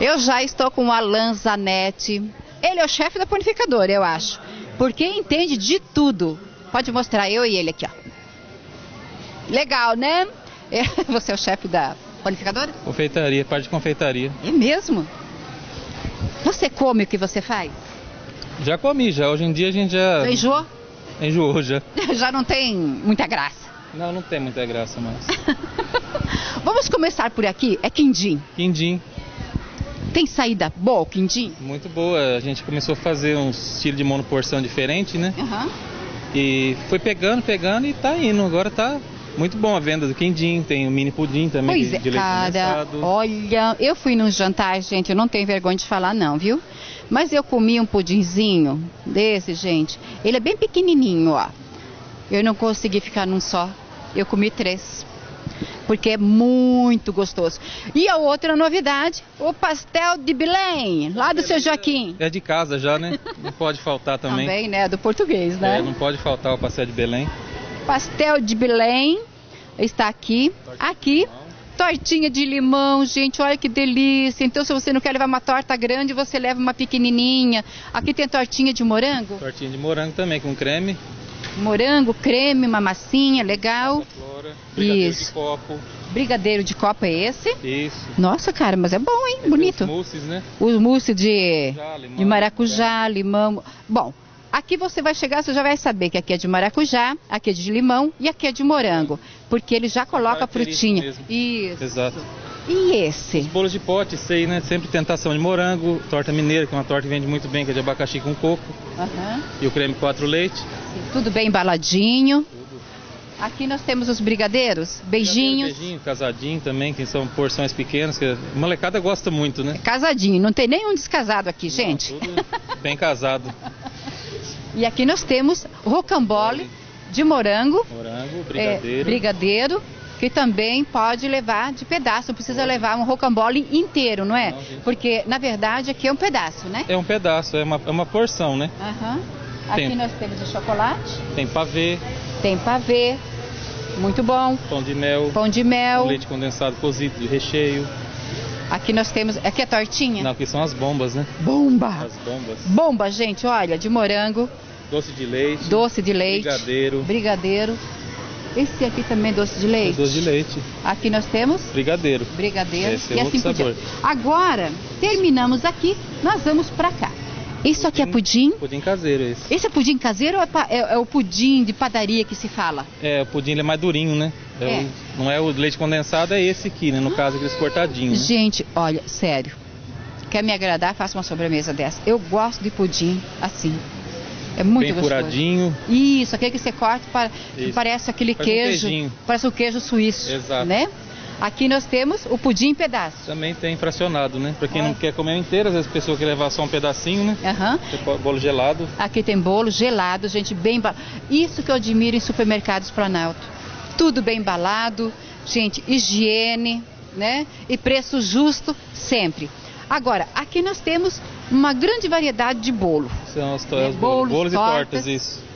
Eu já estou com o Alan Zanetti. Ele é o chefe da panificadora, eu acho. Porque entende de tudo. Pode mostrar eu e ele aqui, ó. Legal, né? É, você é o chefe da panificadora? Confeitaria, parte de confeitaria. É mesmo? Você come o que você faz? Já comi, já. Hoje em dia a gente já. Já enjoou? Enjoou já. Já não tem muita graça. Não, não tem muita graça mais. Vamos começar por aqui. É quindim. Quindim, Tem saída boa o quindim? muito boa. A gente começou a fazer um estilo de monoporção diferente, né? Aham. E foi pegando, pegando e tá indo. Agora tá muito bom a venda do quindim. Tem o mini pudim também Pois de, é, de leite cara, olha, eu fui num jantar, gente, eu não tenho vergonha de falar não, viu? Mas eu comi um pudinzinho desse, gente. Ele é bem pequenininho, ó. Eu não consegui ficar num só. Eu comi três. Porque é muito gostoso. E a outra novidade, o pastel de Belém, lá do seu Joaquim. É de casa já, né? Não pode faltar também. Também, né? Do português, né? É, não pode faltar o pastel de Belém. Pastel de Belém está aqui. Aqui, tortinha de limão, gente, olha que delícia. Então, se você não quer levar uma torta grande, você leva uma pequenininha. Aqui tem tortinha de morango. Tortinha de morango também com creme. Morango, creme, uma massinha, legal. Flora, brigadeiro Isso. de copo. Brigadeiro de copo é esse? Isso. Nossa, cara, mas é bom, hein? Tem Bonito. Os mousses, né? O mousse de, Já, limão, de maracujá, limão. Bom, aqui você vai chegar, você já vai saber que aqui é de maracujá, aqui é de limão e aqui é de morango. Porque ele já coloca a frutinha. mesmo. Isso. Exato. E esse? Os bolos de pote, sei, né? Sempre tentação de morango, torta mineira, que é uma torta que vende muito bem, que é de abacaxi com coco, Aham. e o creme quatro leite. Tudo bem embaladinho. Aqui nós temos os brigadeiros, beijinhos. Beijinho, casadinho também, que são porções pequenas, que a molecada gosta muito, né? Casadinho, não tem nenhum descasado aqui, gente. Tudo bem casado. E aqui nós temos rocambole de morango, Morango, é, brigadeiro. brigadeiro, que também pode levar de pedaço, não precisa levar um rocambole inteiro, não é? Não. Porque, na verdade, aqui é um pedaço, né? É um pedaço, é uma, é uma porção, né? Aham. Aqui Tem. nós temos o chocolate, Tem pavê, tem pavê, muito bom, pão de mel, pão de mel. leite condensado cozido de recheio. Aqui nós temos, aqui é tortinha? Não, que são as bombas, né? Bomba! As bombas. Bomba, gente, olha, de morango, Doce de leite. doce de leite, Brigadeiro. brigadeiro. Esse aqui também é doce de leite. Doce de leite. Aqui nós temos Brigadeiro. brigadeiro Esse é e outro assim sabor. diante. Agora, terminamos aqui, nós vamos pra cá. Isso aqui é pudim? Pudim caseiro esse. Esse é pudim caseiro ou é, é- é o pudim de padaria que se fala? É, o pudim ele é mais durinho, né? É É. o- não é o leite condensado, é esse aqui, né? No caso, aqueles cortadinhos. Né? Gente, olha, sério. Quer me agradar? Faça uma sobremesa dessa. Eu gosto de pudim assim. É muito Bem gostoso. furadinho. Isso, aquele que você corta para, que parece aquele Parece um queijo. queijinho. parece o queijo suíço. Exato. Né? Aqui nós temos o pudim em pedaços. Também tem fracionado, né? Pra quem Olha. não quer comer inteiro, às vezes a pessoa quer levar só um pedacinho, né? Pode- Bolo gelado. Aqui tem bolo gelado, gente, bem. Isso que eu admiro em supermercados Planalto. Tudo bem embalado, gente, higiene, né? E preço justo sempre. Agora, aqui nós temos uma grande variedade de bolo. São os, É, os bolos, bolos, bolos e tortas. tortas, isso.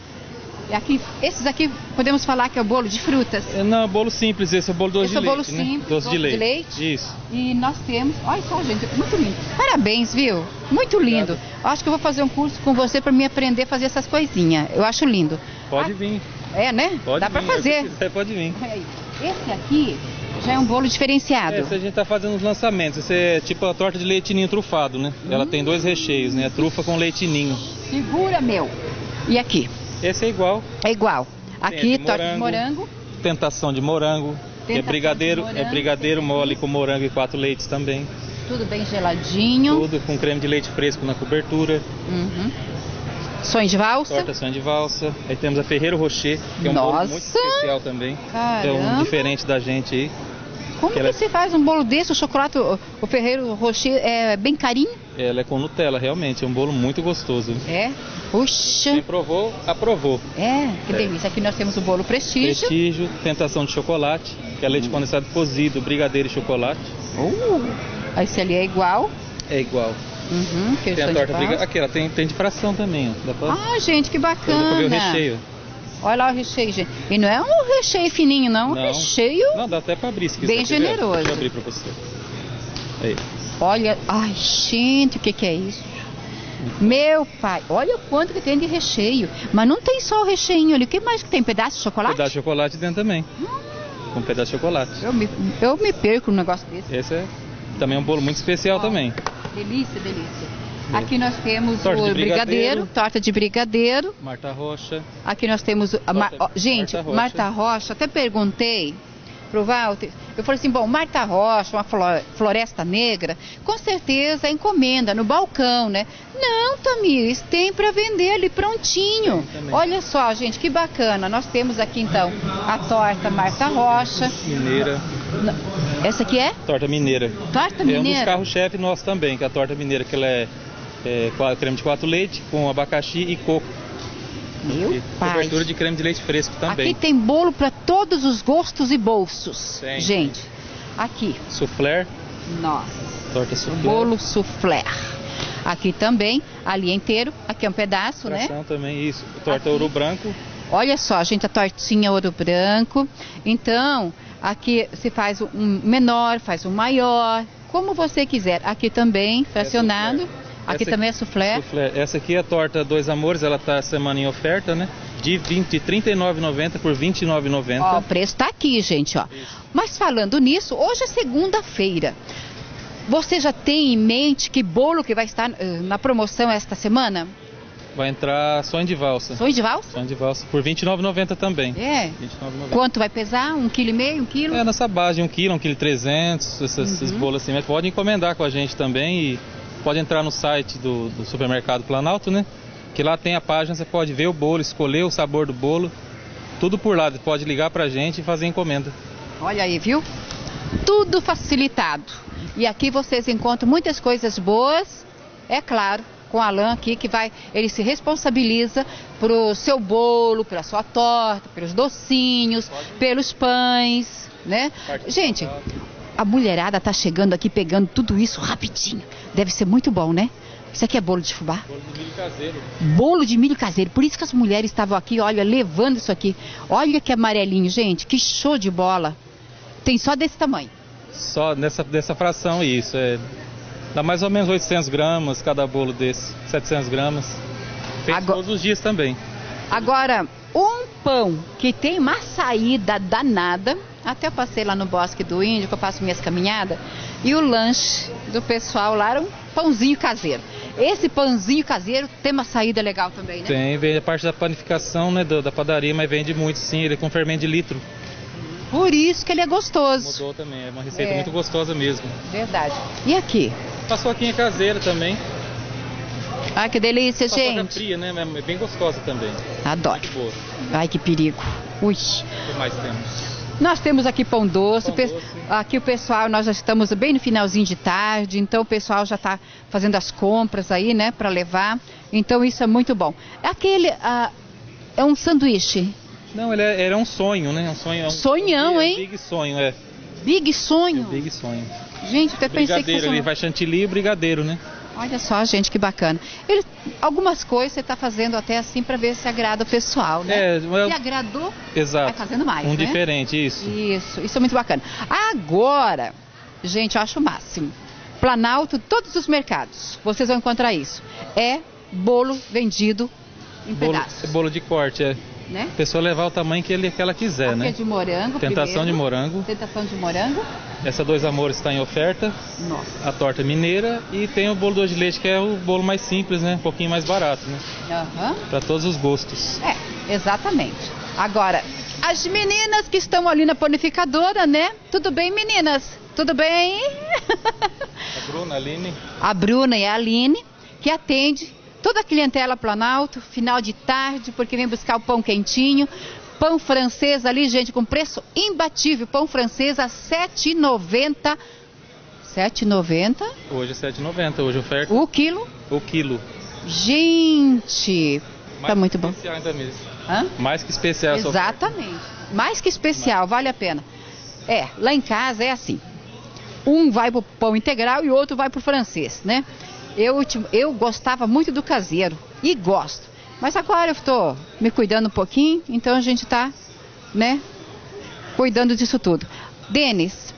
Aqui, esses aqui podemos falar que é o bolo de frutas. É, Não, bolo simples, esse é o bolo doce Esse de é o bolo leite, né? simples, Doce de doce de leite. leite. Isso. E nós temos, olha só, gente, muito lindo. Parabéns, viu? Muito lindo. Acho que eu vou fazer um curso com você para me aprender a fazer essas coisinhas. Eu acho lindo. Pode Ah, vir. É, né? Pode Dá para fazer. Se quiser, pode vir. Esse aqui já é um bolo diferenciado. Esse a gente tá fazendo os lançamentos. Esse é tipo a torta de leite ninho trufado, né? Ela tem dois recheios, né? A trufa com leite ninho. Segura, meu. E aqui? Esse é igual. É igual. Aqui, torta de morango. morango. Tentação de morango. Tentação é brigadeiro, de é morango, brigadeiro mole com morango e quatro leites também. Tudo bem geladinho. Tudo com creme de leite fresco na cobertura. Uhum. Sonho de valsa. Torta sonho de valsa. Aí temos a Ferreiro Rocher, que é um bolo Nossa! muito especial também. É Caramba. um diferente da gente aí. Como que que ela- se faz um bolo desse? O chocolate, o Ferreiro Rocher é bem carinho? Ela é com Nutella, realmente. É um bolo muito gostoso. É. Puxa. Quem provou, aprovou. É, que É. delícia. Aqui nós temos o bolo prestígio. Prestígio, tentação de chocolate, que é leite condensado cozido, brigadeiro e chocolate. Uh, esse ali é igual. É igual. Uhum, que eu Tem a torta valsa. briga... Aqui, ela tem, tem de fração também, ó. Dá pra, Ah, gente, que dá pra ver o bacana. recheio. Olha lá o recheio, gente. E não é um recheio fininho, não. Um Não. recheio. Não, dá até pra abrir se quiser. Bem generoso. Deixa eu abrir pra você. Aí. Olha, ai, gente, o que, que é isso? Meu pai, olha o quanto que tem de recheio. Mas não tem só o recheio ali. O que mais que tem? Pedaço de chocolate? Pedaço de chocolate dentro também. Hum. Com um pedaço de chocolate. Eu me, eu me perco num negócio desse. Esse é também um bolo muito especial também. Delícia, delícia. Aqui nós temos torta o brigadeiro, brigadeiro, torta de brigadeiro. Marta Rocha. Aqui nós temos. A, torta, gente, Marta Rocha. Marta Rocha, até perguntei pro Walter. Eu falei assim, bom, Marta Rocha, uma floresta negra, com certeza encomenda no balcão, né? Não, Tamires, tem para vender ali prontinho. Olha só, gente, que bacana. Nós temos aqui então a torta Marta Rocha. Mineira. Essa aqui é? Torta mineira. Torta mineira. É um dos carros-chefe nossos também, que é a torta mineira, que ela é, é creme de quatro leite com abacaxi e coco. Meu e pai. Cobertura de creme de leite fresco também. Aqui tem bolo para todos os gostos e bolsos. Tem. Gente, aqui. Soufflé. Nossa. Torta soufflé. Bolo soufflé. Aqui também, ali inteiro. Aqui é um pedaço, Fração né? também, isso. Torta aqui. ouro branco. Olha só, gente, a tortinha ouro branco. Então, aqui se faz um menor, faz um maior, como você quiser. Aqui também, fracionado. É Aqui também é soufflé. Essa aqui é a torta Dois Amores, ela tá semana em oferta, né? De 20, de 39,90 por 29,90. Ó, o preço tá aqui, gente, ó. Isso. Mas falando nisso, hoje é segunda-feira. Você já tem em mente que bolo que vai estar uh, na promoção esta semana? Vai entrar sonho de valsa. Sonho de valsa? Sonho de valsa. Por R$29,90 também. É? Quanto vai pesar? Um quilo e meio, um quilo? É, nessa base, um quilo, um quilo e trezentos, esses, uhum. bolos assim. Mas pode encomendar com a gente também e pode entrar no site do, do supermercado Planalto, né? Que lá tem a página, você pode ver o bolo, escolher o sabor do bolo, tudo por lá. Você pode ligar pra gente e fazer encomenda. Olha aí, viu? Tudo facilitado. E aqui vocês encontram muitas coisas boas, é claro, com o Alan aqui, que vai, ele se responsabiliza pro seu bolo, pela sua torta, pelos docinhos, pelos pães, né? Gente, a mulherada tá chegando aqui pegando tudo isso rapidinho. Deve ser muito bom, né? Isso aqui é bolo de fubá? Bolo de milho caseiro. Bolo de milho caseiro. Por isso que as mulheres estavam aqui, olha, levando isso aqui. Olha que amarelinho, gente. Que show de bola. Tem só desse tamanho. Só nessa, dessa fração, isso. É, dá mais ou menos 800 gramas cada bolo desse. 700 gramas. Feito Agora, todos os dias também. Agora, um pão que tem uma saída danada até eu passei lá no Bosque do Índio, que eu faço minhas caminhadas, e o lanche do pessoal lá era um pãozinho caseiro. Esse pãozinho caseiro tem uma saída legal também, né? Tem, vem a parte da panificação, né, da padaria, mas vende muito sim, ele é com fermento de litro. Por isso que ele é gostoso. Mudou também, é uma receita é. muito gostosa mesmo. Verdade. E aqui? Paçoquinha caseira também. Ah, que delícia, Paçoca gente. fria, né? É bem gostosa também. Adoro. Ai, que perigo. Ui. O que mais temos? Nós temos aqui pão doce, pão doce. aqui o pessoal, nós já estamos bem no finalzinho de tarde, então o pessoal já está fazendo as compras aí, né, para levar. Então isso é muito bom. Aquele ah, é um sanduíche. Não, ele é, era um sonho, né? Um sonho. É um, Sonhão, um, hein? Big sonho, é. Big sonho. É big sonho. Gente, até pensei que fosse... ele vai chantilly e brigadeiro, né? Olha só, gente, que bacana. Ele, algumas coisas você está fazendo até assim para ver se agrada o pessoal, né? É, eu... Se agradou, Exato. vai fazendo mais, Um né? diferente, isso. Isso, isso é muito bacana. Agora, gente, eu acho o máximo. Planalto, todos os mercados, vocês vão encontrar isso. É bolo vendido em bolo, pedaços. Bolo de corte, é né? A pessoa levar o tamanho que, ele, que ela quiser, Aqui né? é de morango Tentação primeiro. de morango. Tentação de morango. Essa Dois Amores está em oferta. Nossa. A torta mineira e tem o bolo de leite, que é o bolo mais simples, né? Um pouquinho mais barato, né? Uhum. Para todos os gostos. É, exatamente. Agora, as meninas que estão ali na panificadora, né? Tudo bem, meninas? Tudo bem? A Bruna, a Aline. A Bruna e a Aline, que atende toda a clientela Planalto, final de tarde, porque vem buscar o pão quentinho. Pão francês ali, gente, com preço imbatível. Pão francês a R$ 7,90. 7,90? Hoje é 7,90, hoje oferta. O quilo? O quilo. Gente, Mais tá muito bom. Especial ainda mesmo. Hã? Mais que especial. Exatamente. Mais que especial, vale a pena. É, lá em casa é assim. Um vai pro pão integral e outro vai pro francês, né? Eu, eu gostava muito do caseiro e gosto. Mas agora eu estou me cuidando um pouquinho, então a gente está, né, cuidando disso tudo. Denis,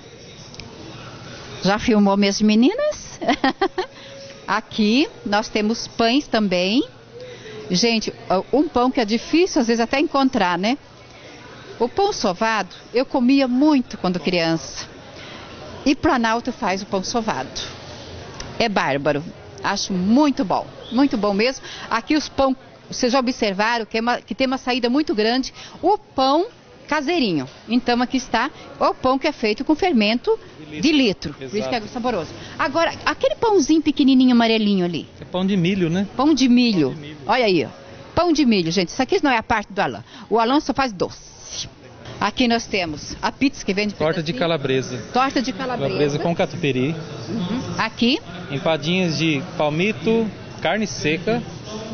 já filmou minhas meninas? Aqui nós temos pães também. Gente, um pão que é difícil às vezes até encontrar, né? O pão sovado eu comia muito quando criança. E Planalto faz o pão sovado. É bárbaro. Acho muito bom. Muito bom mesmo. Aqui os pão, vocês já observaram que, é uma, que tem uma saída muito grande. O pão caseirinho. Então aqui está o pão que é feito com fermento de litro. De litro. Por isso que é saboroso. Agora, aquele pãozinho pequenininho amarelinho ali. É pão de milho, né? Pão de milho. Pão de milho. Olha aí, ó. Pão de milho, gente. Isso aqui não é a parte do Alain. O Alain só faz doce. Aqui nós temos a pizza que vende Torta de calabresa. Torta de calabresa. Calabresa com catupiry. Uhum. Aqui. Empadinhas de palmito, carne seca.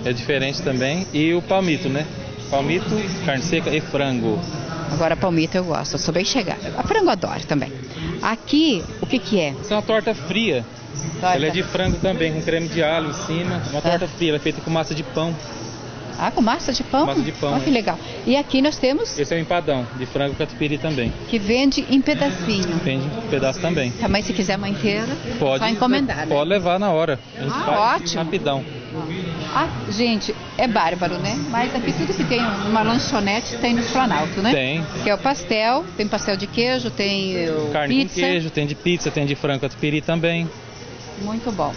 É diferente também. E o palmito, né? Palmito, carne seca e frango. Agora palmito eu gosto, eu sou bem chegada. A frango eu adoro também. Aqui, o que que é? Isso é uma torta fria. Torta. Ela é de frango também, com creme de alho em cima. Uma torta fria, ela é feita com massa de pão. Ah, com massa de pão? Massa de pão. Olha que legal. E aqui nós temos... Esse é o empadão, de frango catupiry também. Que vende em pedacinho. Vende em pedaço também. Também se quiser uma inteira, pode, só encomendar, né? Pode levar na hora. Ah, ótimo. rapidão. Ah, gente, é bárbaro, né? Mas aqui tudo que tem uma lanchonete tem no Planalto, né? Tem. Que é o pastel, tem pastel de queijo, tem o Carne pizza. com queijo, tem de pizza, tem de frango catupiry também. Muito bom.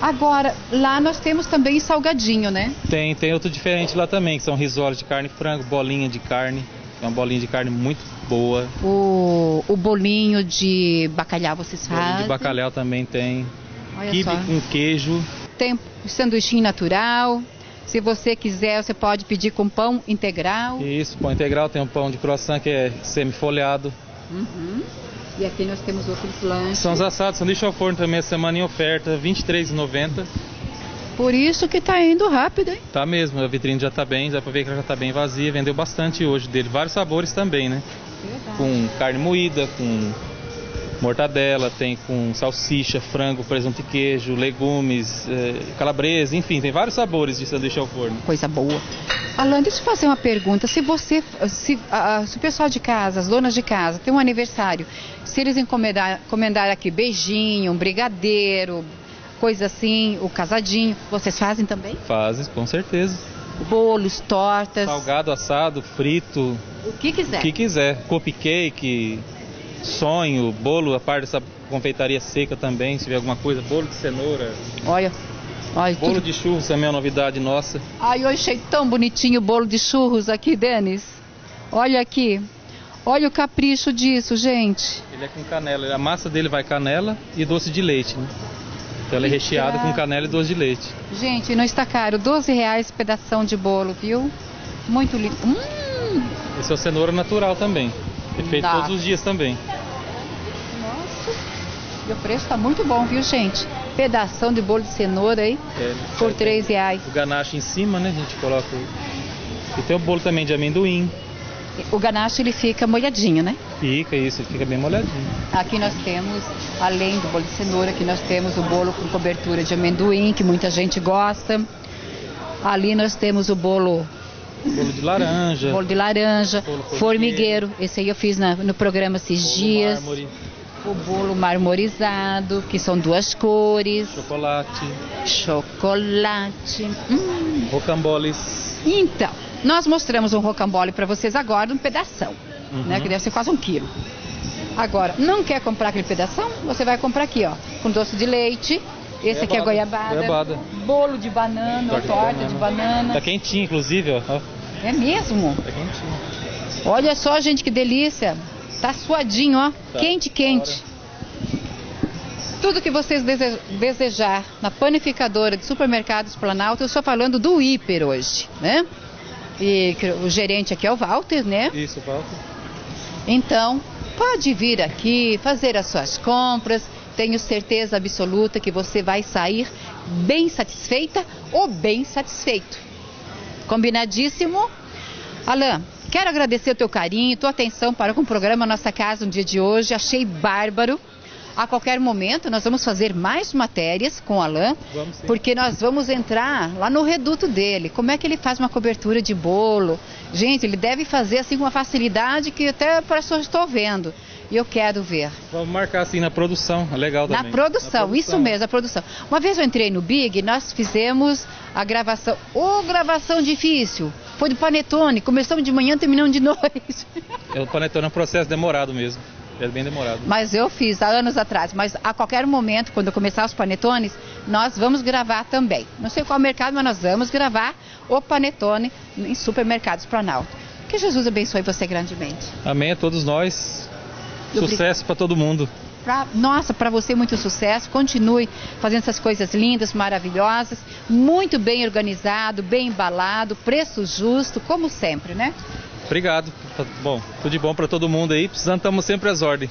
Agora, lá nós temos também salgadinho, né? Tem, tem outro diferente lá também, que são risoles de carne frango, bolinha de carne. É uma bolinha de carne muito boa. O, o bolinho de bacalhau vocês fazem? Bolinho de bacalhau também tem. Olha Kibe só. com queijo. Tem sanduichinho natural. Se você quiser, você pode pedir com pão integral. Isso, pão integral. Tem um pão de croissant que é semi-folhado. Uhum. E aqui nós temos outros lanches. São os assados, sanduíche ao forno também, a semana em oferta, R$ 23,90. Por isso que está indo rápido, hein? Tá mesmo, a vitrine já está bem, dá para ver que ela já está bem vazia, vendeu bastante hoje dele. Vários sabores também, né? Verdade. Com carne moída, com mortadela, tem com salsicha, frango, presunto e queijo, legumes, eh, calabresa, enfim, tem vários sabores de sanduíche ao forno. Coisa boa. Alan, deixa eu fazer uma pergunta. Se você, se, a, se o pessoal de casa, as donas de casa, tem um aniversário, se eles encomendar, encomendar aqui beijinho, um brigadeiro, coisa assim, o casadinho, vocês fazem também? Fazem, com certeza. Bolos, tortas. Salgado, assado, frito. O que quiser. O que quiser. Cupcake, sonho, bolo, a parte dessa confeitaria seca também, se tiver alguma coisa, bolo de cenoura. Olha. Olha bolo tudo... de churros também é uma novidade nossa. Ai, eu achei tão bonitinho o bolo de churros aqui, Denis. Olha aqui. Olha o capricho disso, gente. Ele é com canela. A massa dele vai canela e doce de leite, né? Então ela é recheada com canela e doce de leite. Gente, não está caro. 12 reais pedação de bolo, viu? Muito lindo. Hum. Esse é o cenoura natural também. É feito Dá. todos os dias também. Nossa. E o preço está muito bom, viu, gente? Pedação de bolo de cenoura aí. É, por 3 é, reais. O ganache em cima, né? A gente coloca. E tem o bolo também de amendoim. O ganache ele fica molhadinho, né? Fica isso, ele fica bem molhadinho. Aqui nós temos, além do bolo de cenoura, aqui nós temos o bolo com cobertura de amendoim, que muita gente gosta. Ali nós temos o bolo Bolo de laranja. Bolo de laranja, bolo formigueiro. Esse aí eu fiz na, no programa esses bolo dias. Mármore. O bolo marmorizado, que são duas cores. Chocolate. Chocolate. Hum. Rocamboles. Então, nós mostramos um rocambole para vocês agora, um pedação, uhum. né? Que deve ser quase um quilo. Agora, não quer comprar aquele pedação? Você vai comprar aqui, ó, com doce de leite. Esse goiabada. aqui é goiabada. goiabada. Bolo de banana, torta, torta de, banana. de banana. Tá quentinho, inclusive, ó. É mesmo? Tá quentinho. Olha só, gente, que delícia. Tá suadinho, ó. Tá. Quente, quente. Tudo que vocês desejar na panificadora de supermercados Planalto, eu estou falando do hiper hoje, né? E o gerente aqui é o Walter, né? Isso, Walter. Então, pode vir aqui, fazer as suas compras. Tenho certeza absoluta que você vai sair bem satisfeita ou bem satisfeito. Combinadíssimo? Alain, quero agradecer o teu carinho, tua atenção para com o programa Nossa Casa no dia de hoje. Achei bárbaro. A qualquer momento nós vamos fazer mais matérias com o Alain, porque nós vamos entrar lá no reduto dele. Como é que ele faz uma cobertura de bolo? Gente, ele deve fazer assim com uma facilidade que até parece que eu estou vendo. E eu quero ver. Vamos marcar assim na produção, é legal também. Na produção, na produção, isso mesmo, a produção. Uma vez eu entrei no Big, nós fizemos a gravação. Ô, oh, gravação difícil! Foi do Panetone, começamos de manhã, terminamos de noite. É, o Panetone é um processo demorado mesmo. É bem demorado. Mas eu fiz há anos atrás. Mas a qualquer momento, quando começar os panetones, nós vamos gravar também. Não sei qual mercado, mas nós vamos gravar o panetone em supermercados Planalto. Que Jesus abençoe você grandemente. Amém a todos nós. Sucesso para todo mundo. Pra, nossa, para você muito sucesso. Continue fazendo essas coisas lindas, maravilhosas, muito bem organizado, bem embalado, preço justo, como sempre, né? Obrigado. Bom, tudo de bom para todo mundo aí. Precisando, estamos sempre às ordens.